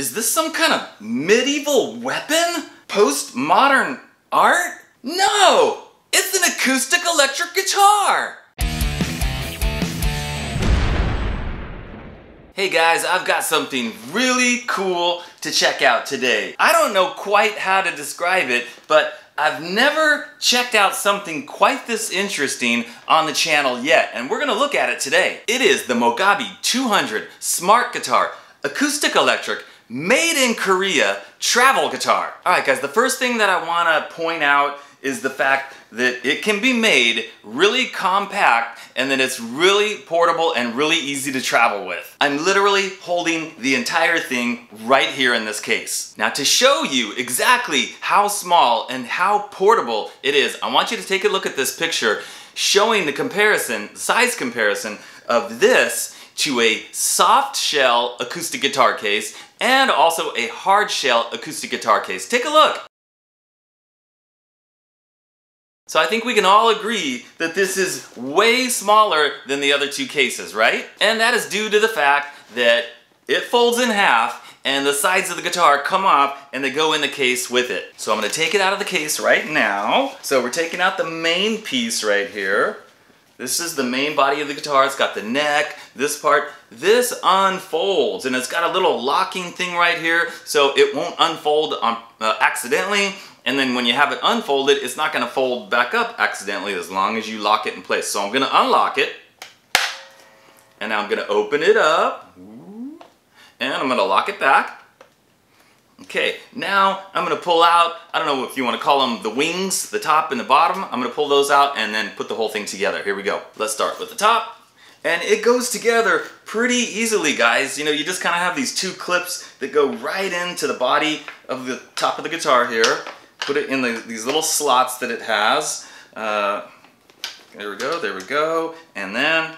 Is this some kind of medieval weapon? Postmodern art? No! It's an acoustic electric guitar! Hey guys, I've got something really cool to check out today. I don't know quite how to describe it, but I've never checked out something quite this interesting on the channel yet, and we're gonna look at it today. It is the Mogabi 200 Smart Guitar, acoustic electric, made in Korea, travel guitar. All right guys, the first thing that I wanna point out is the fact that it can be made really compact and that it's really portable and really easy to travel with. I'm literally holding the entire thing right here in this case. Now to show you exactly how small and how portable it is, I want you to take a look at this picture showing the comparison, size comparison of this to a soft shell acoustic guitar case and also a hard shell acoustic guitar case. Take a look. So I think we can all agree that this is way smaller than the other two cases, right? And that is due to the fact that it folds in half and the sides of the guitar come off and they go in the case with it. So I'm gonna take it out of the case right now. So we're taking out the main piece right here. This is the main body of the guitar. It's got the neck, this part. This unfolds and it's got a little locking thing right here so it won't unfold on, uh, accidentally and then when you have it unfolded, it's not gonna fold back up accidentally as long as you lock it in place. So I'm gonna unlock it, and now I'm gonna open it up, and I'm gonna lock it back. Okay, now I'm gonna pull out, I don't know if you wanna call them the wings, the top and the bottom. I'm gonna pull those out and then put the whole thing together. Here we go. Let's start with the top. And it goes together pretty easily, guys. You know, you just kind of have these two clips that go right into the body of the top of the guitar here put it in the, these little slots that it has. Uh, there we go, there we go. And then,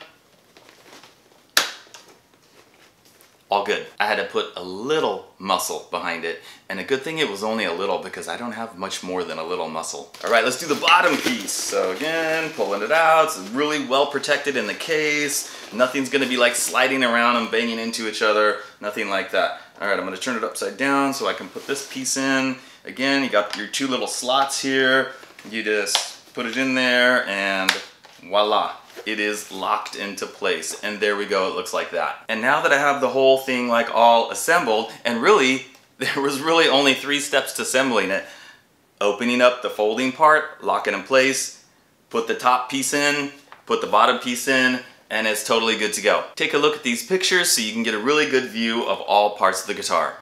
all good. I had to put a little muscle behind it. And a good thing it was only a little because I don't have much more than a little muscle. All right, let's do the bottom piece. So again, pulling it out. It's really well protected in the case. Nothing's gonna be like sliding around and banging into each other. Nothing like that. All right, I'm gonna turn it upside down so I can put this piece in. Again, you got your two little slots here. You just put it in there and voila, it is locked into place. And there we go, it looks like that. And now that I have the whole thing like all assembled, and really, there was really only three steps to assembling it. Opening up the folding part, lock it in place, put the top piece in, put the bottom piece in, and it's totally good to go. Take a look at these pictures so you can get a really good view of all parts of the guitar.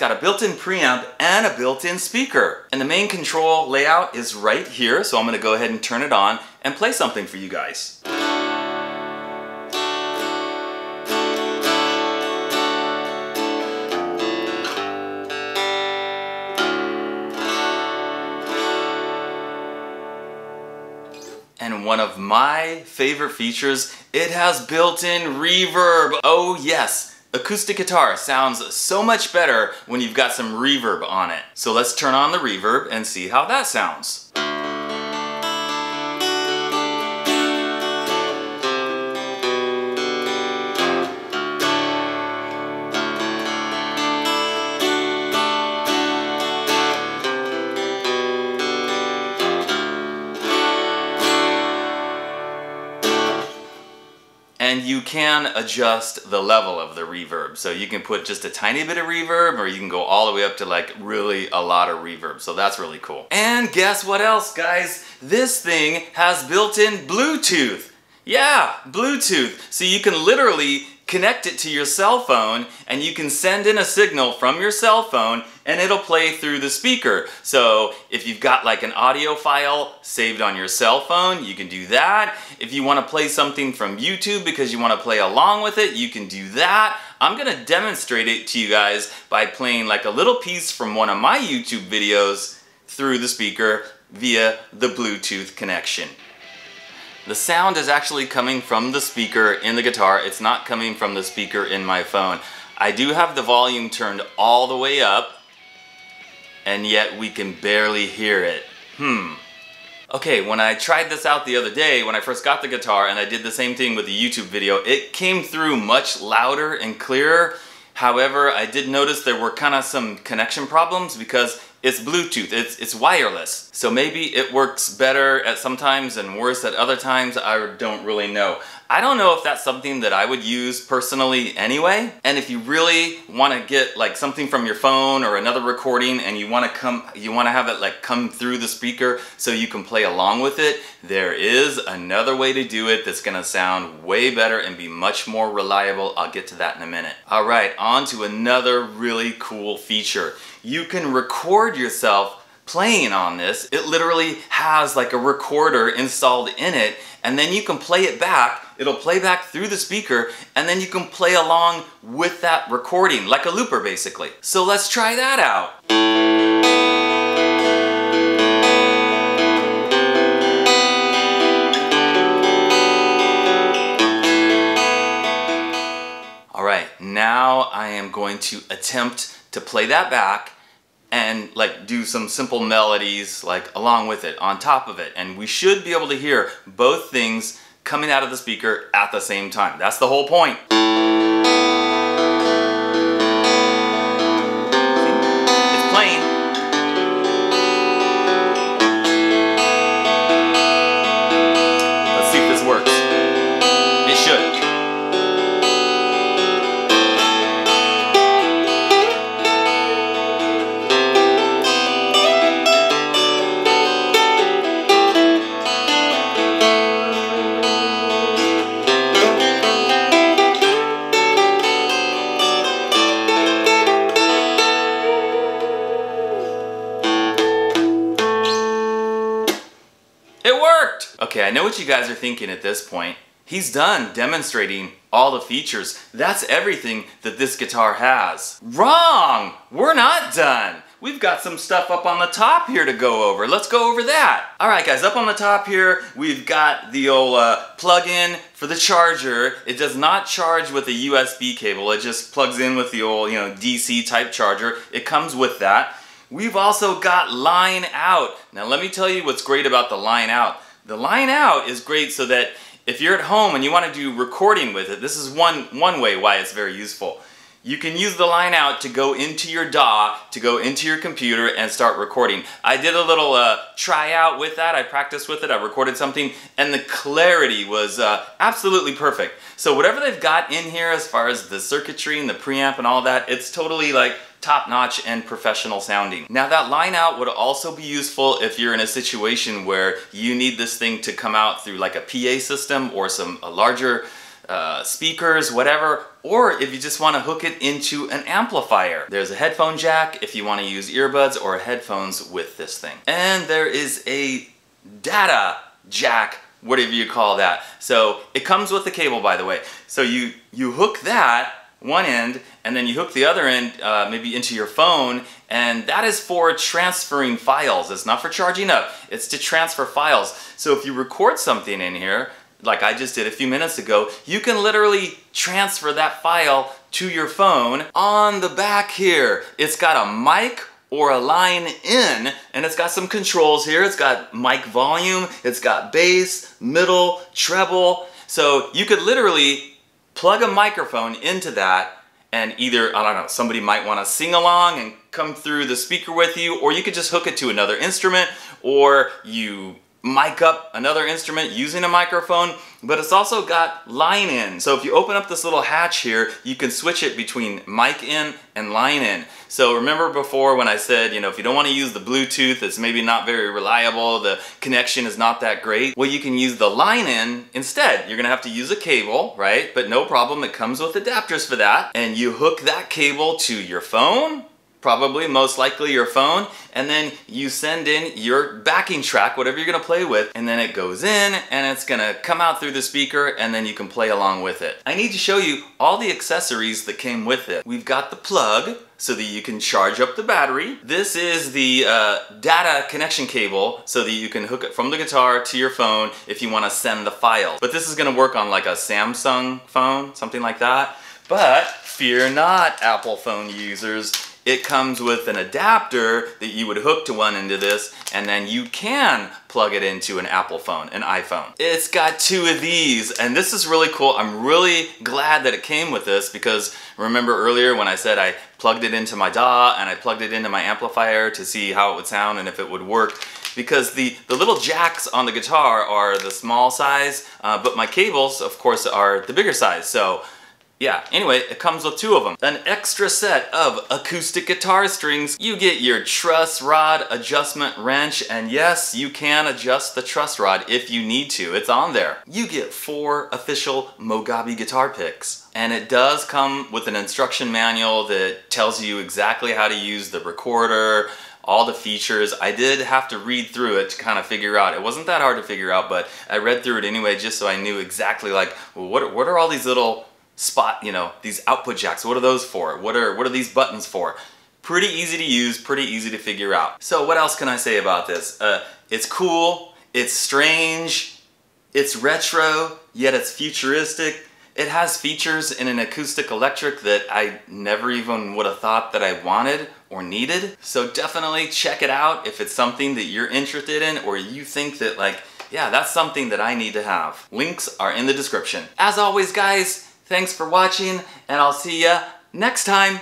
Got a built-in preamp and a built-in speaker. And the main control layout is right here, so I'm gonna go ahead and turn it on and play something for you guys. And one of my favorite features, it has built-in reverb. Oh yes, acoustic guitar sounds so much better when you've got some reverb on it. So let's turn on the reverb and see how that sounds. And you can adjust the level of the reverb. So you can put just a tiny bit of reverb or you can go all the way up to like really a lot of reverb. So that's really cool. And guess what else guys? This thing has built-in Bluetooth. Yeah, Bluetooth. So you can literally connect it to your cell phone and you can send in a signal from your cell phone and it'll play through the speaker. So if you've got like an audio file saved on your cell phone, you can do that. If you want to play something from YouTube because you want to play along with it, you can do that. I'm to demonstrate it to you guys by playing like a little piece from one of my YouTube videos through the speaker via the Bluetooth connection. The sound is actually coming from the speaker in the guitar. It's not coming from the speaker in my phone. I do have the volume turned all the way up, and yet we can barely hear it. Hmm. Okay, when I tried this out the other day, when I first got the guitar, and I did the same thing with the YouTube video, it came through much louder and clearer. However, I did notice there were kind of some connection problems because it's Bluetooth, it's, it's wireless. So maybe it works better at some times and worse at other times, I don't really know. I don't know if that's something that I would use personally anyway. And if you really want to get like something from your phone or another recording and you want to come, you want to have it like come through the speaker so you can play along with it, there is another way to do it that's going to sound way better and be much more reliable. I'll get to that in a minute. All right, on to another really cool feature. You can record yourself playing on this. It literally has like a recorder installed in it and then you can play it back. It'll play back through the speaker and then you can play along with that recording, like a looper basically. So let's try that out. All right, now I am going to attempt to play that back and like do some simple melodies like along with it on top of it. And we should be able to hear both things coming out of the speaker at the same time. That's the whole point. It's playing. Let's see if this works. It should Okay, I know what you guys are thinking at this point. He's done demonstrating all the features. That's everything that this guitar has. Wrong! We're not done. We've got some stuff up on the top here to go over. Let's go over that. All right, guys, up on the top here, we've got the old uh, plug-in for the charger. It does not charge with a USB cable. It just plugs in with the old, you know, DC type charger. It comes with that. We've also got line out. Now, let me tell you what's great about the line out. The line out is great so that if you're at home and you want to do recording with it, this is one, one way why it's very useful. You can use the line out to go into your DAW, to go into your computer and start recording. I did a little uh, tryout with that. I practiced with it. I recorded something and the clarity was uh, absolutely perfect. So whatever they've got in here as far as the circuitry and the preamp and all that, it's totally like top-notch and professional sounding. Now that line out would also be useful if you're in a situation where you need this thing to come out through like a PA system or some larger uh, speakers, whatever, or if you just want to hook it into an amplifier. There's a headphone jack if you want to use earbuds or headphones with this thing. And there is a data jack whatever you call that. So it comes with the cable by the way. So you, you hook that one end and then you hook the other end uh, maybe into your phone and that is for transferring files. It's not for charging up. It's to transfer files. So if you record something in here like I just did a few minutes ago, you can literally transfer that file to your phone. On the back here, it's got a mic or a line in and it's got some controls here. It's got mic volume, it's got bass, middle, treble. So you could literally plug a microphone into that and either, I don't know, somebody might want to sing along and come through the speaker with you, or you could just hook it to another instrument, or you mic up another instrument using a microphone, but it's also got line in. So if you open up this little hatch here, you can switch it between mic in and line in. So remember before when I said, you know, if you don't want to use the Bluetooth, it's maybe not very reliable, the connection is not that great, well you can use the line in instead. You're gonna have to use a cable, right? But no problem, it comes with adapters for that. And you hook that cable to your phone, probably most likely your phone and then you send in your backing track whatever you're gonna play with and then it goes in and it's gonna come out through the speaker and then you can play along with it. I need to show you all the accessories that came with it. We've got the plug so that you can charge up the battery. This is the uh, data connection cable so that you can hook it from the guitar to your phone if you want to send the files. But this is to work on like a Samsung phone, something like that. But fear not, Apple phone users it comes with an adapter that you would hook to one of this and then you can plug it into an Apple phone, an iPhone. It's got two of these and this is really cool. I'm really glad that it came with this because remember earlier when I said I plugged it into my DAW and I plugged it into my amplifier to see how it would sound and if it would work because the, the little jacks on the guitar are the small size, uh, but my cables, of course, are the bigger size. So yeah, anyway, it comes with two of them. An extra set of acoustic guitar strings. You get your truss rod adjustment wrench, and yes, you can adjust the truss rod if you need to. It's on there. You get four official Mogabi guitar picks. And it does come with an instruction manual that tells you exactly how to use the recorder, all the features. I did have to read through it to kind of figure out. It wasn't that hard to figure out, but I read through it anyway just so I knew exactly like, well, what, what are all these little spot, you know, these output jacks. What are those for? What are, what are these buttons for? Pretty easy to use, pretty easy to figure out. So what else can I say about this? Uh, it's cool, it's strange, it's retro, yet it's futuristic. It has features in an acoustic electric that I never even would have thought that I wanted or needed. So definitely check it out if it's something that you're interested in or you think that like, yeah, that's something that I need to have. Links are in the description. As always guys, Thanks for watching, and I'll see ya next time.